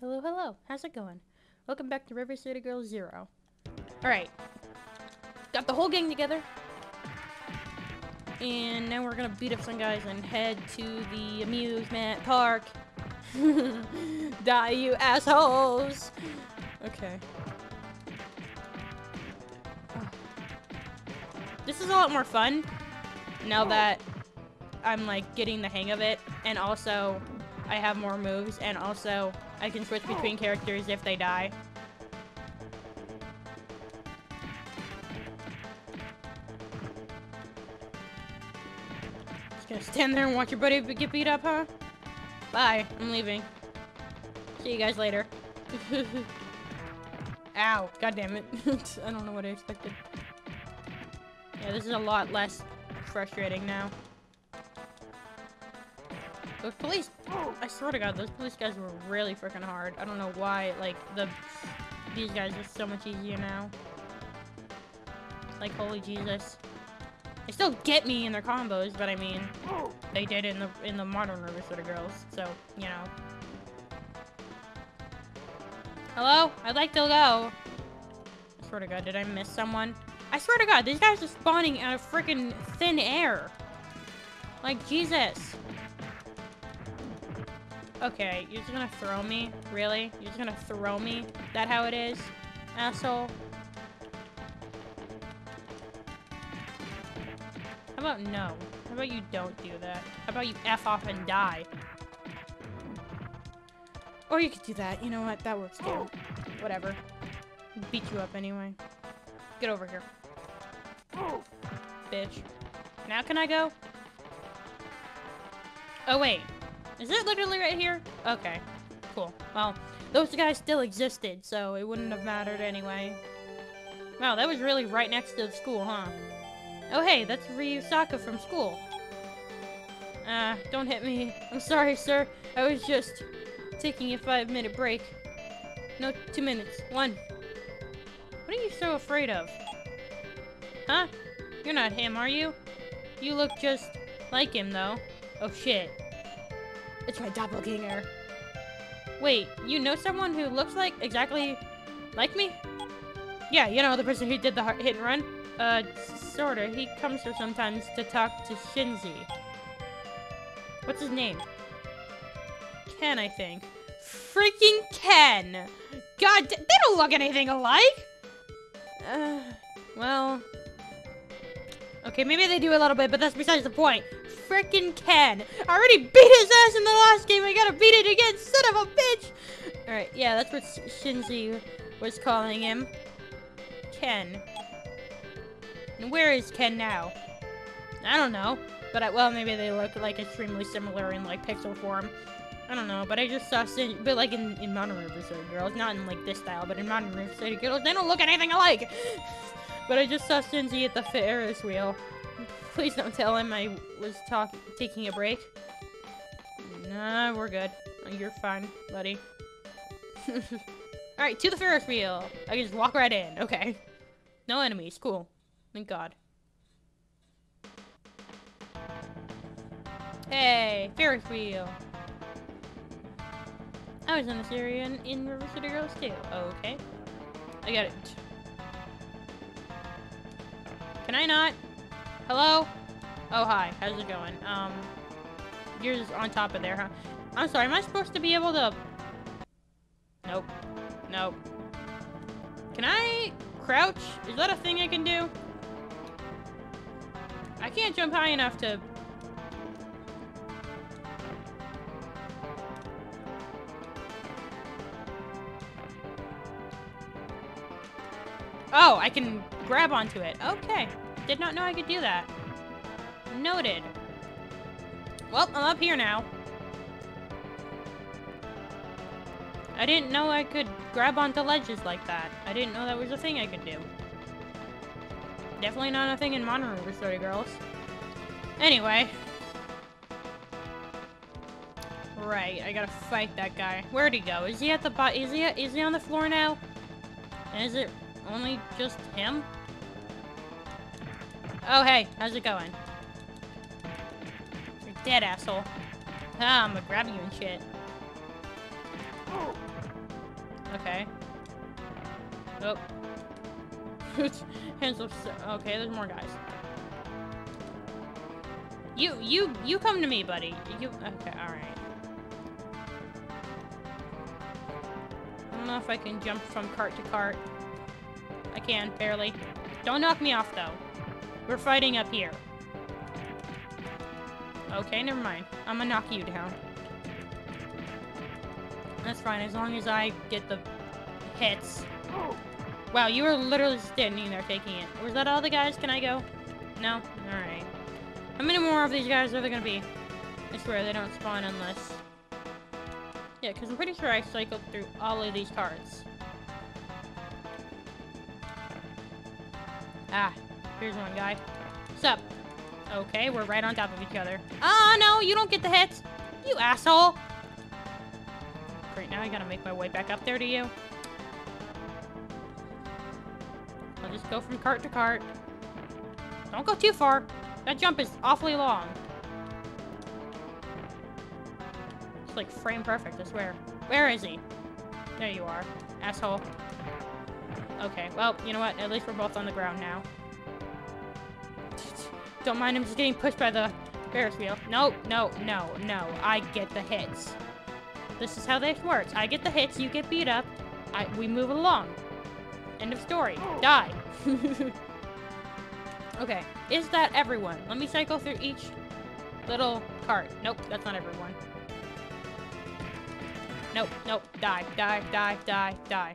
Hello, hello. How's it going? Welcome back to River City Girls Zero. Alright. Got the whole gang together. And now we're gonna beat up some guys and head to the amusement park. Die, you assholes! Okay. This is a lot more fun now that I'm like getting the hang of it and also I have more moves and also I can switch between characters if they die. Just gonna stand there and watch your buddy get beat up, huh? Bye, I'm leaving. See you guys later. Ow, god damn it. I don't know what I expected. Yeah, this is a lot less frustrating now. Those police, I swear to god, those police guys were really freaking hard. I don't know why, like, the, these guys are so much easier now. Like, holy Jesus. They still get me in their combos, but I mean, they did in the, in the modern River City Girls, so, you know. Hello? I'd like to go. I swear to god, did I miss someone? I swear to god, these guys are spawning out of freaking thin air. Like, Jesus. Okay, you're just gonna throw me? Really? You're just gonna throw me? That how it is? Asshole? How about no? How about you don't do that? How about you F off and die? Or you could do that. You know what? That works too. Whatever. Beat you up anyway. Get over here. Bitch. Now can I go? Oh, wait. Is it literally right here? Okay. Cool. Well, those guys still existed, so it wouldn't have mattered anyway. Wow, that was really right next to the school, huh? Oh, hey, that's Ryusaka from school. Ah, uh, don't hit me. I'm sorry, sir. I was just taking a five-minute break. No, two minutes. One. What are you so afraid of? Huh? You're not him, are you? You look just like him, though. Oh, shit. It's my doppelganger. Wait, you know someone who looks like exactly like me? Yeah, you know, the person who did the hit and run? Uh, sorta. He comes here sometimes to talk to Shinji. What's his name? Ken, I think. Freaking Ken! God, they don't look anything alike! Uh, well... Okay, maybe they do a little bit, but that's besides the point freaking Ken. I already beat his ass in the last game. I gotta beat it again, son of a bitch. All right, yeah, that's what Shinji was calling him. Ken. And where is Ken now? I don't know. But, I, well, maybe they look, like, extremely similar in, like, pixel form. I don't know, but I just saw Shinji, but, like, in, in Modern River City Girls, not in, like, this style, but in Modern River City Girls, they don't look anything alike! but I just saw Shinji at the Ferris wheel. Please don't tell him I was talk taking a break. Nah, we're good. You're fine, buddy. Alright, to the Ferris wheel. I can just walk right in. Okay. No enemies. Cool. Thank God. Hey, Ferris wheel. I was in this area in, in River City Girls too. Okay. I got it. Can I not? Hello? Oh, hi. How's it going? Um, you're just on top of there, huh? I'm sorry, am I supposed to be able to... Nope. Nope. Can I crouch? Is that a thing I can do? I can't jump high enough to... Oh, I can grab onto it. Okay. Did not know I could do that. Noted. Well, I'm up here now. I didn't know I could grab onto ledges like that. I didn't know that was a thing I could do. Definitely not a thing in Modern River City Girls. Anyway. Right, I gotta fight that guy. Where'd he go? Is he at the bot? Is he? Is he on the floor now? And is it only just him? Oh, hey, how's it going? You're dead, asshole. Ah, I'm gonna grab you and shit. Okay. Oh. Hands up. Okay, there's more guys. You, you, you come to me, buddy. You, okay, alright. I don't know if I can jump from cart to cart. I can, barely. Don't knock me off, though. We're fighting up here. Okay, never mind. I'm gonna knock you down. That's fine, as long as I get the hits. Wow, you were literally standing there taking it. Was that all the guys? Can I go? No? Alright. How many more of these guys are there gonna be? I swear, they don't spawn unless... Yeah, because I'm pretty sure I cycled through all of these cards. Ah, here's one guy. What's up? Okay, we're right on top of each other. Ah, oh, no, you don't get the hits! You asshole! Great, now I gotta make my way back up there to you. I'll just go from cart to cart. Don't go too far. That jump is awfully long. It's like frame perfect, I swear. Where is he? There you are, asshole. Okay, well, you know what? At least we're both on the ground now. Don't mind him just getting pushed by the Ferris wheel. No, no, no, no. I get the hits. This is how this works. I get the hits, you get beat up. I, we move along. End of story. Die. okay, is that everyone? Let me cycle through each little cart. Nope, that's not everyone. Nope, nope, die, die, die, die, die.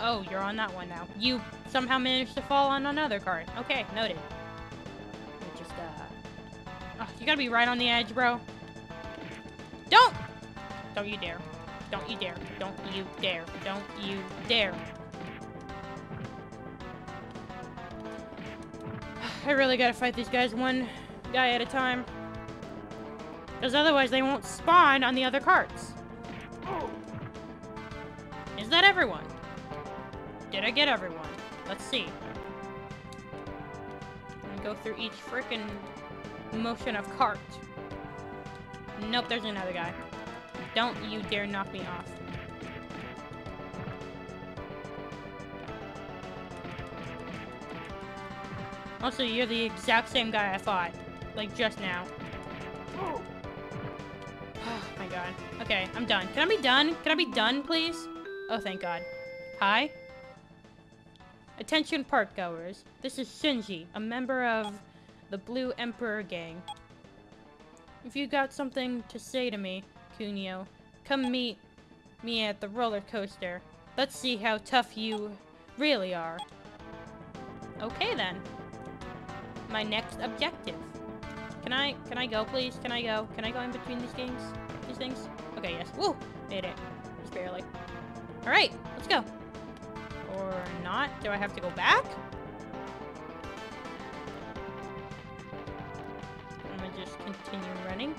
Oh, you're on that one now. You somehow managed to fall on another cart. Okay, noted. Just, uh... Oh, you gotta be right on the edge, bro. Don't! Don't you dare. Don't you dare. Don't you dare. Don't you dare. I really gotta fight these guys one guy at a time. Because otherwise they won't spawn on the other carts. Is that everyone? Did I get everyone? Let's see. go through each freaking motion of cart. Nope, there's another guy. Don't you dare knock me off. Also, you're the exact same guy I fought. Like, just now. Oh my god. Okay, I'm done. Can I be done? Can I be done, please? Oh, thank god. Hi? Attention park goers. This is Shinji, a member of the Blue Emperor Gang. If you got something to say to me, Kunio, come meet me at the roller coaster. Let's see how tough you really are. Okay then. My next objective. Can I can I go please? Can I go? Can I go in between these things? These things? Okay, yes. Woo! Made it. Just barely. Alright, let's go. Or not? Do I have to go back? I'm gonna just continue running.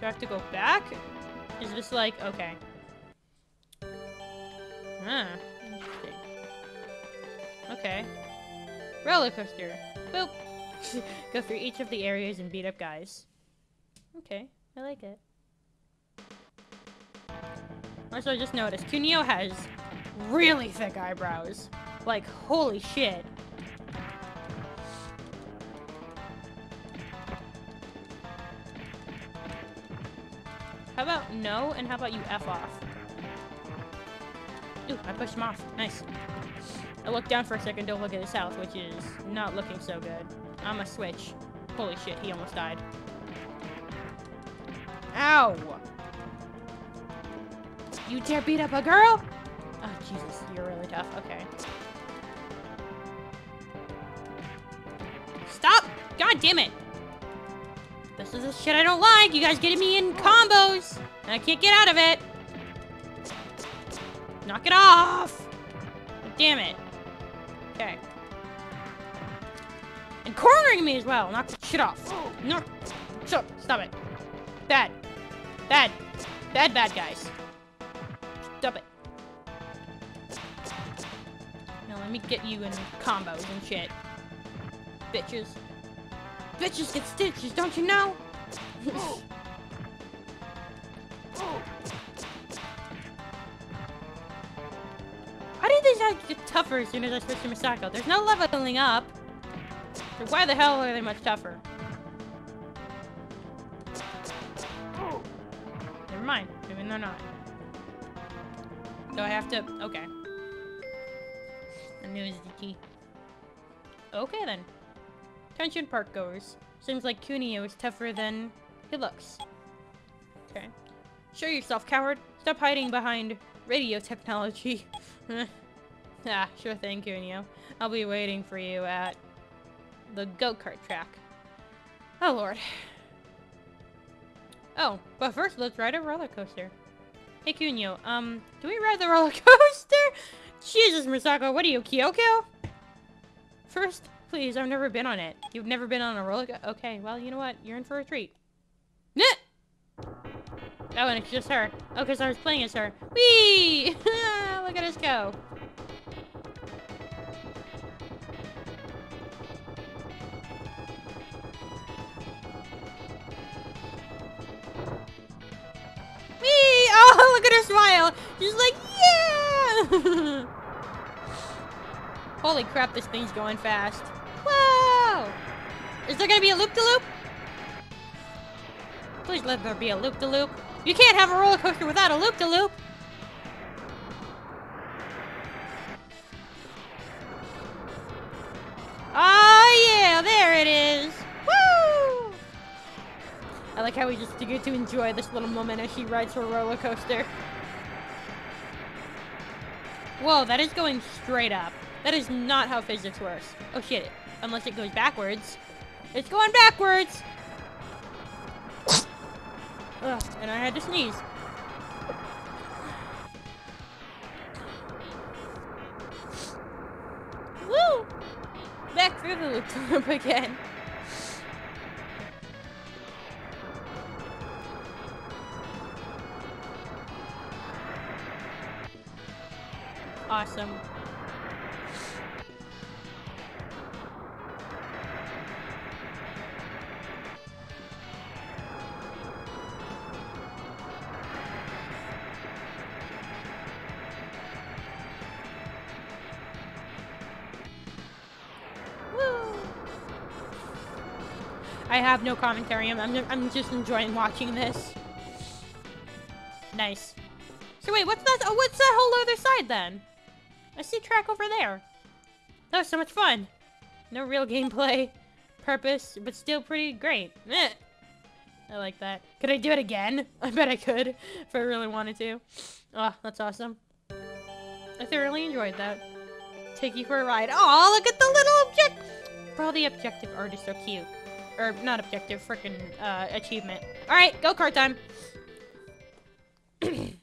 Do I have to go back? Is this like, okay. Ah, interesting. Okay. Roller coaster. Boop. go through each of the areas and beat up guys. Okay, I like it. Also, I just noticed, Kunio has really thick eyebrows. Like, holy shit. How about no, and how about you F off? Ooh, I pushed him off. Nice. I looked down for a second, don't look at his health, which is not looking so good. I'm a switch. Holy shit, he almost died. Ow! You dare beat up a girl? Oh, Jesus, you're really tough. Okay. Stop! God damn it! This is the shit I don't like. You guys getting me in combos. And I can't get out of it. Knock it off. Damn it. Okay. And cornering me as well. Knock shit off. No. Stop. Stop it. Bad. Bad. Bad, bad guys. let me get you in combos and shit. Bitches. Bitches get stitches, don't you know? How do these guys get tougher as soon as I switch to Misako? There's no leveling up. So why the hell are they much tougher? Never mind. I mean, they're not. Do I have to... Okay. The key. Okay then. Attention park goers. Seems like Kunio is tougher than he looks. Okay. Show yourself, coward. Stop hiding behind radio technology. ah, sure thing, Kunio. I'll be waiting for you at the go-kart track. Oh, Lord. Oh, but first let's ride a roller coaster. Hey, Kunio, um, do we ride the roller coaster? Jesus, Misako, what are you, Kyoko? First, please, I've never been on it. You've never been on a roller? Okay, well, you know what? You're in for a treat. Nah! Oh, and it's just her. Oh, because I was playing as her. Whee! Look at us go. Holy crap, this thing's going fast. Whoa! Is there gonna be a loop-de-loop? -loop? Please let there be a loop-de-loop. -loop. You can't have a roller coaster without a loop-de-loop. -loop. Oh yeah, there it is. Woo! I like how we just get to enjoy this little moment as she rides her roller coaster. Whoa, that is going straight up. That is not how physics works. Oh shit, unless it goes backwards. It's going backwards! Ugh, and I had to sneeze. Woo! Back through the loop again. Awesome. Have no commentary. I'm, I'm, I'm just enjoying watching this. Nice. So wait, what's that? Oh, what's that whole other side then? I see track over there. That was so much fun. No real gameplay purpose, but still pretty great. I like that. Could I do it again? I bet I could if I really wanted to. Oh, that's awesome. I thoroughly enjoyed that. Take you for a ride. Oh, look at the little object. Bro, the objective art is so cute. Or, not objective, freaking uh, achievement. Alright, go kart time. Alright,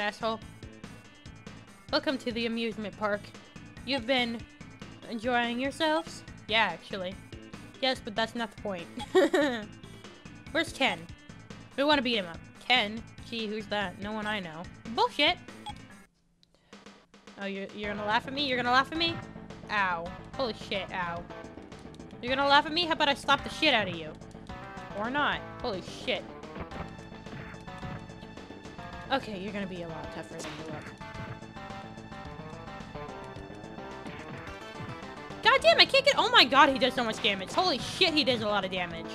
asshole. Welcome to the amusement park. You've been enjoying yourselves? Yeah, actually. Yes, but that's not the point. Where's Ken? We want to beat him up. Ken? Gee, who's that? No one I know. Bullshit! Oh, you're, you're gonna laugh at me? You're gonna laugh at me? Ow. Holy shit, ow. You're gonna laugh at me? How about I slap the shit out of you? Or not. Holy shit. Okay, you're gonna be a lot tougher than you look. God damn, I can't get- Oh my god, he does so much damage. Holy shit, he does a lot of damage.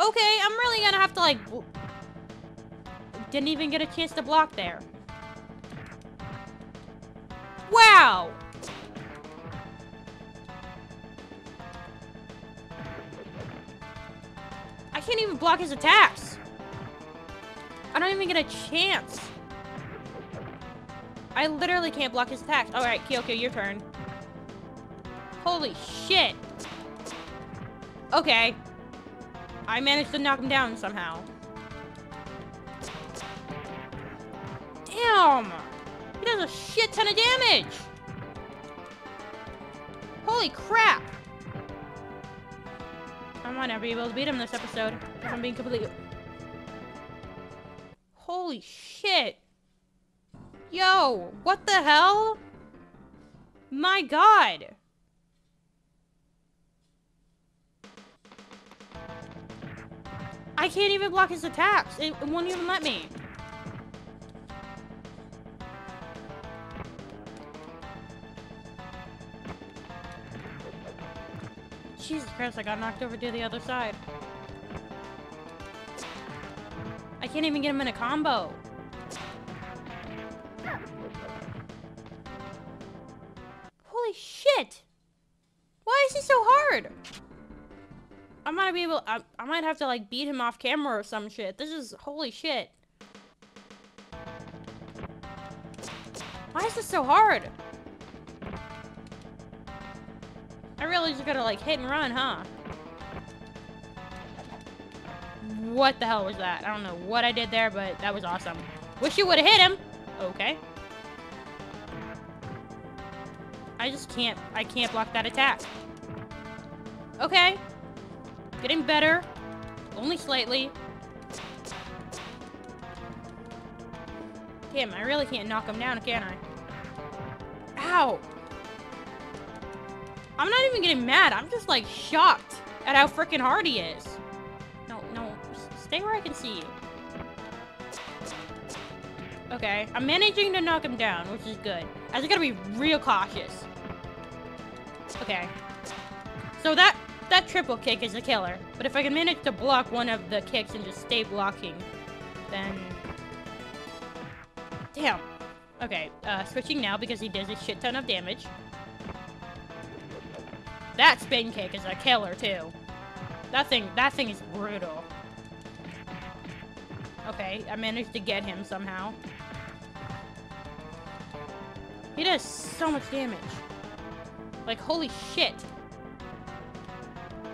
Okay, I'm really gonna have to like... Didn't even get a chance to block there. Wow! I can't even block his attacks. I don't even get a chance. I literally can't block his attacks. Alright, Kyoko, your turn. Holy shit. Okay. I managed to knock him down somehow. Damn! He does a shit ton of damage! Holy crap! I'm might not be able to beat him this episode. If I'm being completely... Holy shit! Yo, what the hell? My god! I can't even block his attacks. It, won't even let me. Jesus Christ, I got knocked over to the other side. I can't even get him in a combo. Holy shit! Why is he so hard? I might be able- I, I might have to like beat him off camera or some shit. This is- holy shit. Why is this so hard? I really just gotta like hit and run, huh? What the hell was that? I don't know what I did there, but that was awesome. Wish you would've hit him! Okay. I just can't- I can't block that attack. Okay. Getting better. Only slightly. Damn, I really can't knock him down, can I? Ow! I'm not even getting mad. I'm just, like, shocked at how freaking hard he is. No, no. Stay where I can see you. Okay. I'm managing to knock him down, which is good. I just gotta be real cautious. Okay. So that that triple kick is a killer. But if I can manage to block one of the kicks and just stay blocking, then... Damn. Okay, uh, switching now because he does a shit ton of damage. That spin kick is a killer, too. That thing, that thing is brutal. Okay, I managed to get him somehow. He does so much damage. Like, holy shit.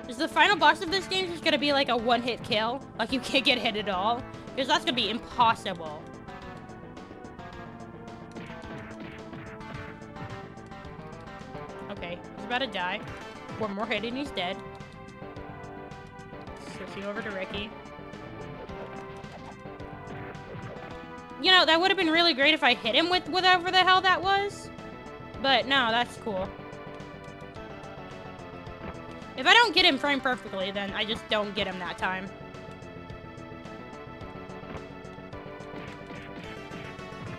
Is the final boss of this game just gonna be like a one-hit kill? Like you can't get hit at all? Because that's gonna be impossible. Okay, he's about to die. One more hit and he's dead. Switching over to Riki. You know, that would have been really great if I hit him with whatever the hell that was. But no, that's cool. If I don't get him framed perfectly, then I just don't get him that time.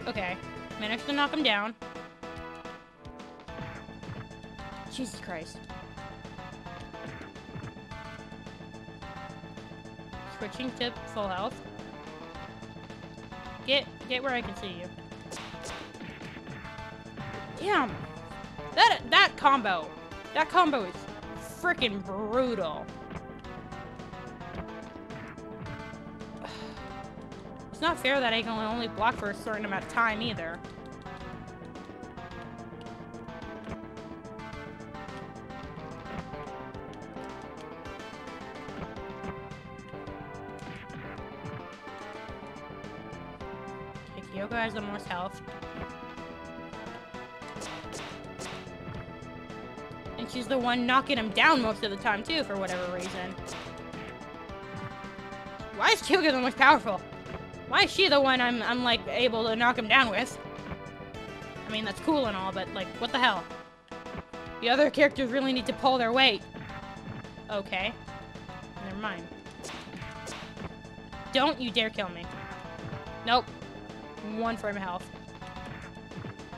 Okay. Managed to knock him down. Jesus Christ. Switching to full health. Get, get where I can see you. Damn. That, that combo. That combo is freaking brutal. It's not fair that I can only block for a certain amount of time either. Kyoko has the most health. And she's the one knocking him down most of the time, too, for whatever reason. Why is Kyoko the most powerful? Why is she the one I'm, I'm, like, able to knock him down with? I mean, that's cool and all, but, like, what the hell? The other characters really need to pull their weight. Okay. Never mind. Don't you dare kill me. Nope. One frame of health.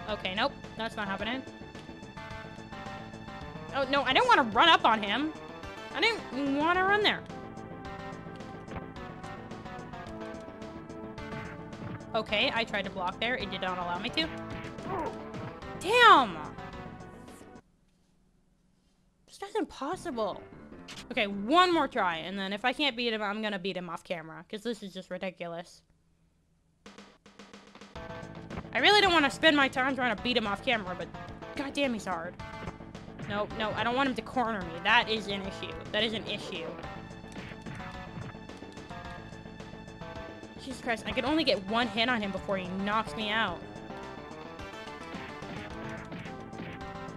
Okay, nope. That's not happening. Oh, no, I don't want to run up on him. I didn't want to run there. Okay, I tried to block there. It did not allow me to. Damn! This guy's impossible. Okay, one more try, and then if I can't beat him, I'm gonna beat him off camera, because this is just ridiculous. I really don't want to spend my time trying to beat him off camera, but goddamn, he's hard. No, no, I don't want him to corner me. That is an issue. That is an issue. Jesus Christ, I could only get one hit on him before he knocks me out.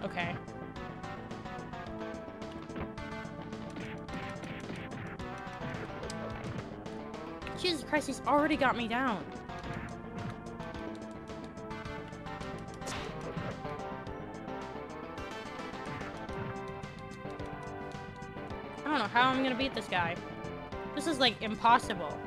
Okay. Jesus Christ, he's already got me down. Gonna beat this guy. This is like impossible.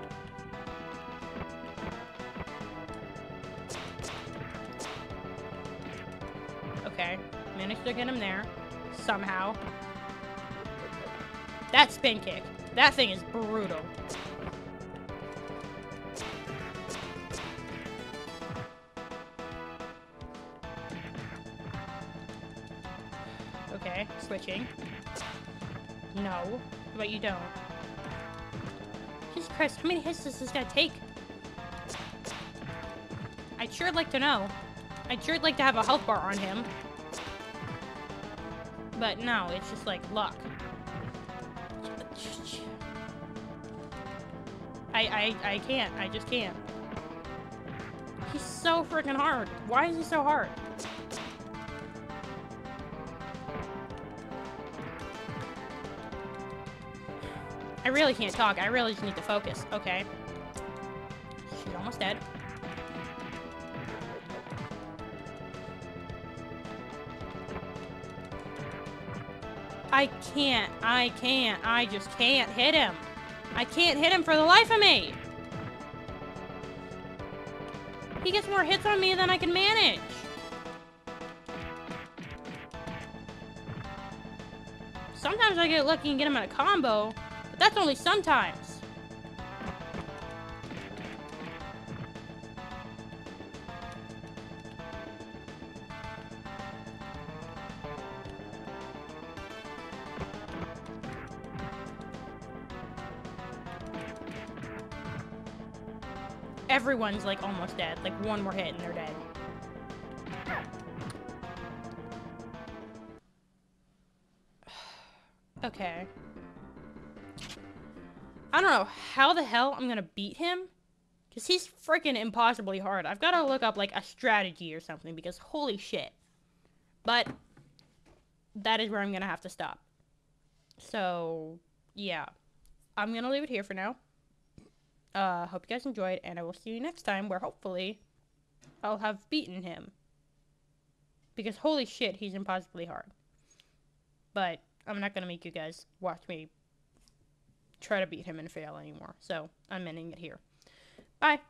Okay, managed to get him there. Somehow. That spin kick. That thing is brutal. Okay, switching. No, but you don't. Jesus Christ, how many hits does this guy take? I'd sure like to know. I'd sure like to have a health bar on him. But no, it's just like luck. I, I, I can't. I just can't. He's so freaking hard. Why is he so hard? Really can't talk. I really just need to focus. Okay. She's almost dead. I can't. I can't. I just can't hit him. I can't hit him for the life of me. He gets more hits on me than I can manage. Sometimes I get lucky and get him in a combo, but that's only sometimes. Everyone's like almost dead. Like one more hit and they're dead. okay. I don't know how the hell I'm gonna beat him. Because he's freaking impossibly hard. I've got to look up, like, a strategy or something. Because holy shit. But, that is where I'm gonna have to stop. So, yeah. I'm gonna leave it here for now. Uh, hope you guys enjoyed, and I will see you next time, where hopefully I'll have beaten him. Because holy shit, he's impossibly hard. But I'm not gonna make you guys watch me try to beat him and fail anymore. So I'm ending it here. Bye.